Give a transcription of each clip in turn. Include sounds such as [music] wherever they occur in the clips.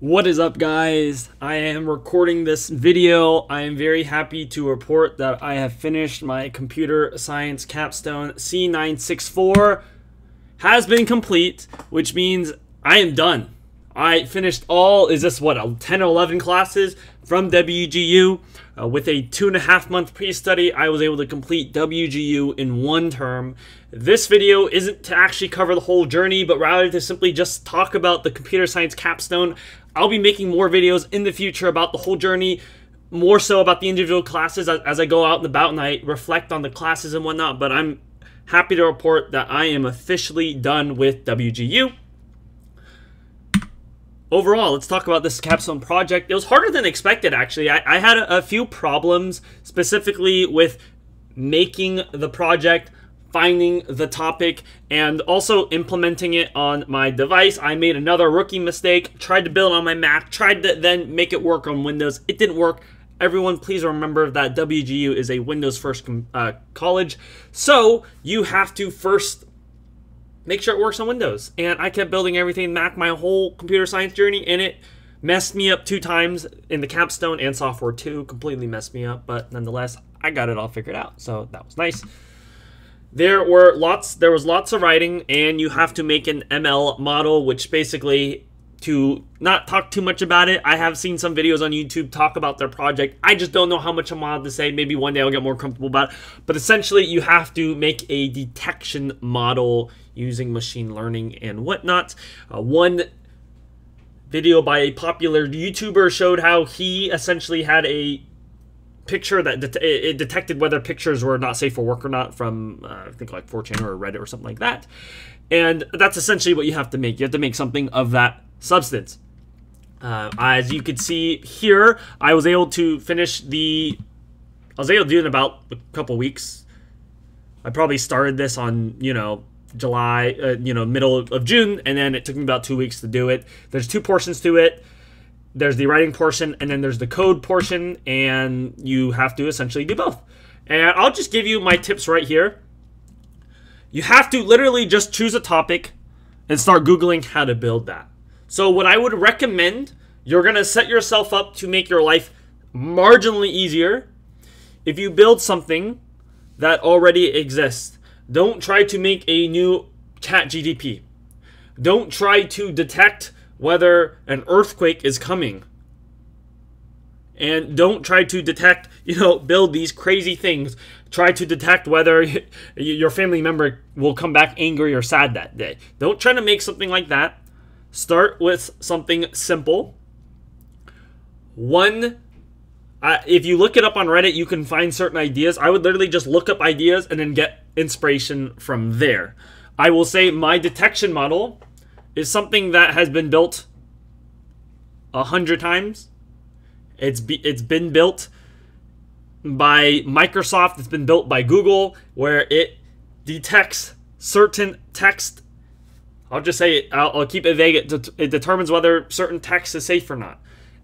What is up guys? I am recording this video. I am very happy to report that I have finished my computer science capstone C964 has been complete, which means I am done. I finished all, is this what, 10 or 11 classes from WGU. Uh, with a two and a half month pre-study, I was able to complete WGU in one term. This video isn't to actually cover the whole journey, but rather to simply just talk about the computer science capstone. I'll be making more videos in the future about the whole journey, more so about the individual classes as, as I go out and about and I reflect on the classes and whatnot, but I'm happy to report that I am officially done with WGU overall, let's talk about this capstone project. It was harder than expected, actually. I, I had a, a, few problems, specifically with making the project, finding the topic, and also implementing it on my device. I made another rookie mistake, tried to build on my Mac, tried to then make it work on Windows. It didn't work. Everyone, please remember that WGU is a Windows first uh, college. So you have to first make sure it works on Windows. And I kept building everything Mac my whole computer science journey, and it messed me up two times in the capstone and software 2 completely messed me up but nonetheless i got it all figured out so that was nice there were lots there was lots of writing and you have to make an ml model which basically to not talk too much about it i have seen some videos on youtube talk about their project i just don't know how much i'm allowed to say maybe one day i'll get more comfortable about it but essentially you have to make a detection model using machine learning and whatnot. Uh, one video by a popular YouTuber showed how he essentially had a picture that det it detected whether pictures were not safe for work or not from uh, I think like 4chan or Reddit or something like that. And that's essentially what you have to make. You have to make something of that substance. Uh, as you can see here, I was able to finish the. I was able to do it in about a couple weeks. I probably started this on you know July, uh, you know, middle of June, and then it took me about two weeks to do it. There's two portions to it. There's the writing portion, and then there's the code portion, and you have to essentially do both. And I'll just give you my tips right here. You have to literally just choose a topic and start Googling how to build that. So, what I would recommend, you're going to set yourself up to make your life marginally easier if you build something that already exists. Don't try to make a new ChatGPT. Don't try to detect whether an earthquake is coming. And don't try to detect, [laughs] you know, build these crazy things. Try to detect whether [laughs] your family member will come back angry or sad that day. Don't try to make something like that. Start with something simple. One uh, if you look it up on Reddit, you can find certain ideas. I would literally just look up ideas and then get inspiration from there. I will say my detection model is something that has been built a hundred times. It's be, it's been built by Microsoft. It's been built by Google, where it detects certain text. I'll just say I'll, I'll keep it vague. It, it determines whether certain text is safe or not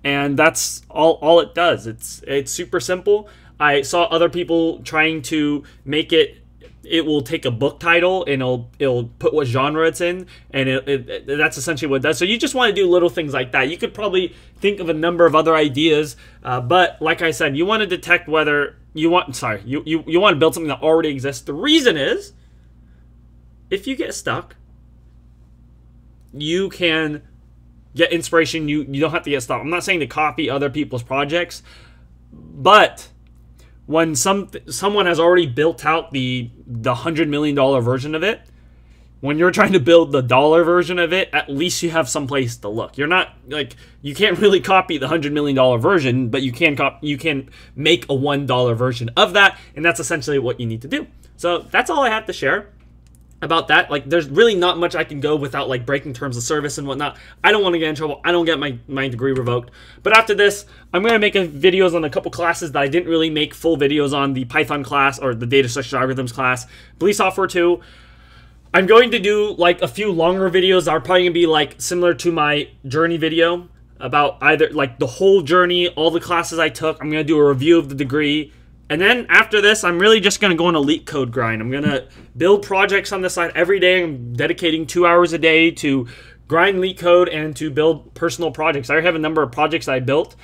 and that's all all it does. It's it's super simple. I saw other people trying to make it it will take a book title and it'll it'll put what genre it's in and it, it, that's essentially what it does so you just want to do little things like that you could probably think of a number of other ideas uh, but like i said you want to detect whether you want sorry you, you you want to build something that already exists the reason is if you get stuck you can get inspiration. You you don't have to get stopped. I'm not saying to copy other people's projects, but when some someone has already built out the the hundred million dollar version of it, when you're trying to build the dollar version of it, at least you have some place to look. You're not like you can't [laughs] really copy the hundred million dollar version, but you can cop you can make a one dollar version of that, and that's essentially what you need to do. So that's all I have to share about that. Like, there's really not much I can go without like breaking terms of service and whatnot. I don't want to get in trouble. I don't get my my degree revoked. But after this, I'm gonna make a videos on a couple classes that I didn't really make full videos on. The Python class or the data structure algorithms class, Belief Software 2. I'm going to do like a few longer videos that are probably gonna be like similar to my journey video about either like the whole journey, all the classes I took. I'm gonna do a review of the degree and then after this, I'm really just going to go on a LeetCode grind. I'm going to build projects on the side every day. I'm dedicating two hours a day to grind LeetCode and to build personal projects. I already have a number of projects I built.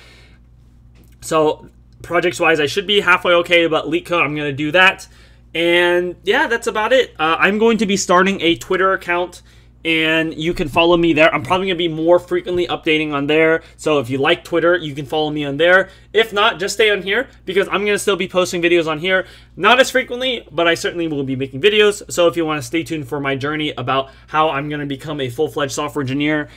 So projects wise, I should be halfway okay, but code. I'm going to do that. And yeah, that's about it. Uh, I'm going to be starting a Twitter account and you can follow me there. I'm probably going to be more frequently updating on there. So if you like Twitter, you can follow me on there. If not, just stay on here because I'm going to still be posting videos on here. Not as frequently, but I certainly will be making videos. So if you want to stay tuned for my journey about how I'm going to become a full-fledged software engineer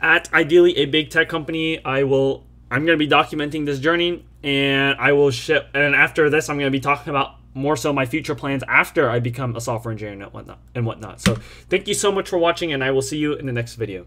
at ideally a big tech company, I will I'm going to be documenting this journey and I will ship and after this I'm going to be talking about more so my future plans after I become a software engineer and whatnot and whatnot. So thank you so much for watching and I will see you in the next video.